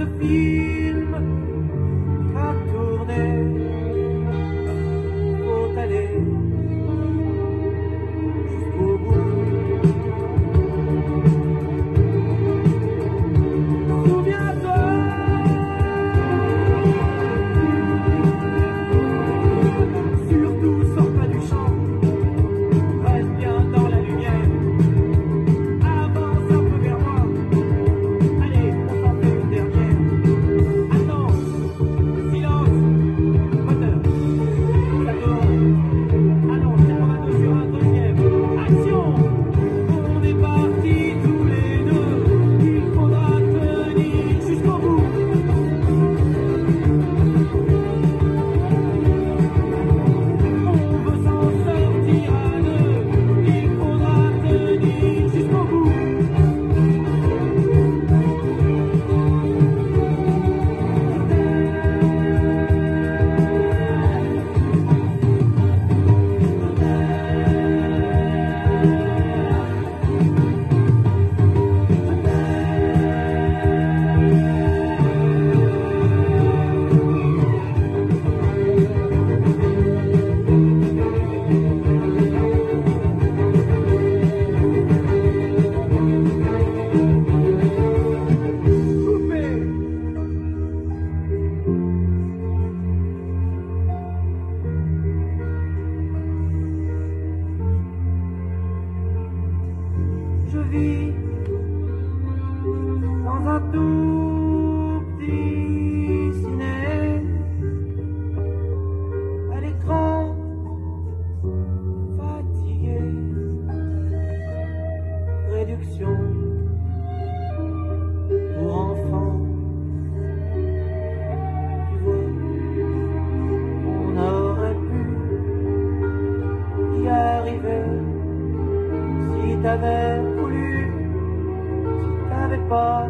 the beat. je vis dans un tout. t'avais voulu, si t'avais pas